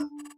you